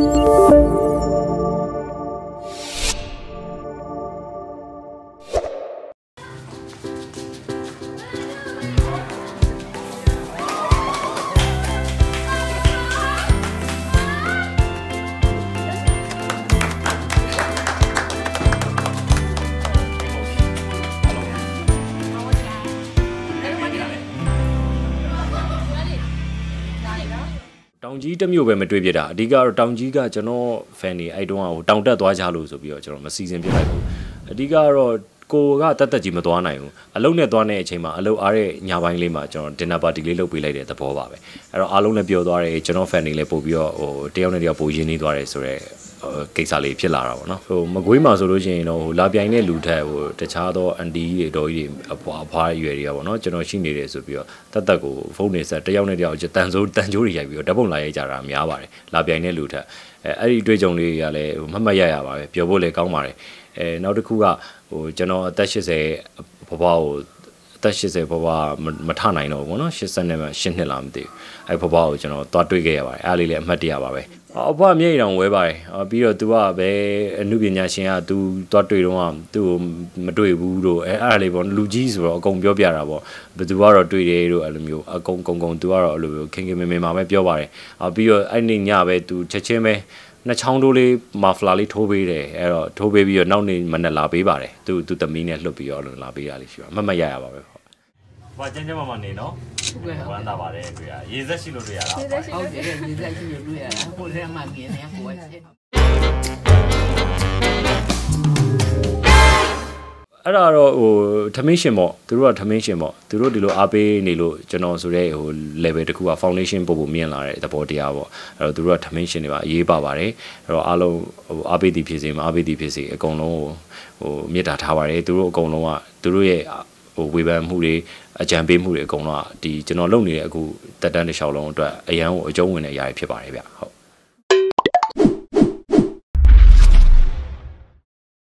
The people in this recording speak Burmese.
တော င်ကြီးတစ်မျိုးပဲမတွေ့ပြတာအဓိကတော့တောင်ကြီးကကျွန်တော် fan နေအဲ့တုန်းကဟိုတောင်တက်သွားကြလို့ဆိုပြီးတော့ကျွန်တော်မစီစဉ်ပြလိုက်ဘူးအဓိကတော့ကိုကတက်တက်ကြီးမသွားနိုင်ဘူးအလုံးနဲ့သွားနေတဲ့အချိန်မှာအလုံးအားတဲ့ညပိုင်းလေးမှာကျွန်တော် dinner party လေးလုပ်ပေးလိုက်တဲ့သဘောပါပဲအဲ့တော့အားလုံးလည်းပျော်သွားတယ်ကျွန်တော် fan တွေလည်းပို့ပြီးတော့ဟိုတယောက်နဲ့တယောက်ပို့ရင်းနှီးသွားတယ်ဆိုတော့ ကိစ္စလေးဖြစ်လာတာပေါ့နော်ဟိုမကွေးမှာဆိုလို့ရှိရင်တော့ဟိုလာပြိုင်တဲ့လူထက်ဟိုတခြားသောအန်တီတွေတော်ကြီးတွေအဖွာအဖွားရွယ်တွေကပေါ့နော်ကျွန်တော်ရှိနေတယ်ဆိုပြီးတော့တက်တက်ကိုဖုန်းနေဆက်တယောက်နဲ့တယောက်တန်စိုးတန်ကြိုးတွေရိုက်ပြီးတော့ဓာတ်ပုံလာရိုက်ကြတာများပါတယ်လာပြိုင်တဲ့လူထက်အဲအဲ့ဒီတွေ့ကြုံလေးတွေကလည်းဟိုမမှတ်ရရပါပဲပျော်ဖို့လည်းကောင်းပါတယ်အဲနောက်တစ်ခုကဟိုကျွန်တော်အသက်80ဘဘကိုအ သက်80ဘဘမထနိုင်တော့ဘူးပေါ့နော်80နဲ့မှ8နှစ်လားမသိဘူးအဲဘဘကိုကျွန်တော်သွားတွေ့ခဲ့ရပါတယ်အဲ့လေးလည်းအမှတ်တရပါပဲအဖွားမြိတ်တောင်ဝဲပါတယ်ပြီးတော့ तू ကပဲအမှုပညာရှင်က तू သွားတွေ့တော့သူ့ကိုမတွေ့ဘူးတို့အဲအဲ့ဒါလေးပေါ့လူကြီးဆိုတော့အကုန်ပြောပြတာပေါ့ဘယ်သူကတော့တွေ့တယ်တို့အဲ့လိုမျိုးအကုန်ကုန်ကုန် तू ကတော့အဲ့လိုမျိုးခင်ခင်မင်မင်မှာပဲပြောပါတယ်ပြီးတော့အဲ့နေ့ညပဲ तू ချက်ချင်းပဲနှချောင်းတိုးလေးမာဖလာလေးထိုးပေးတယ်အဲ့တော့ထိုးပေးပြီးတော့နောက်နေ့မနေ့လာပေးပါတယ်သူသူသမီးနဲ့လှုပ်ပြီးတော့လာပေးတာလေးရှိပါမမတ်ရရပါပဲဟုတ် ဘာကျန်းကျန်းမမနေနော်ဝမ်းသာပါတယ်တွေ့ရရေစက်ရှိလို့တွေ့ရတာဟုတ်တယ်ဒီစက်ကြီးလို့တွေ့ရတာဟိုထဲမှာမြင်နေဟိုကရှင်းအဲ့ဒါတော့ဟိုထမင်းရှင်ပေါ့သူတို့ကထမင်းရှင်ပေါ့သူတို့ဒီလိုအားပေးနေလို့ကျွန်တော်ဆိုတဲ့ဟို level တခုက foundation ပို့ဖို့မြင်လာတဲ့သဘောတရားပေါ့အဲ့တော့သူတို့ကထမင်းရှင်တွေပါအရေးပါပါတယ်အဲ့တော့အားလုံးဟိုအားပေးသည်ဖြစ်စေမအားပေးသည်ဖြစ်စေအကုန်လုံးဟိုမေတ္တာထားပါတယ်သူတို့အကုန်လုံးကသူတို့ရဲ့ ဟိုဝေဖန်မှုတွေအကြံပေးမှုတွေအကုန်လုံးကဒီကျွန်တော်လုပ်နေတဲ့အခုတက်တန်းတစ်လျှောက်လုံးအတွက်အရန်ကိုအကျုံးဝင်တဲ့အရာတွေဖြစ်ပါတယ်ဗျဟုတ်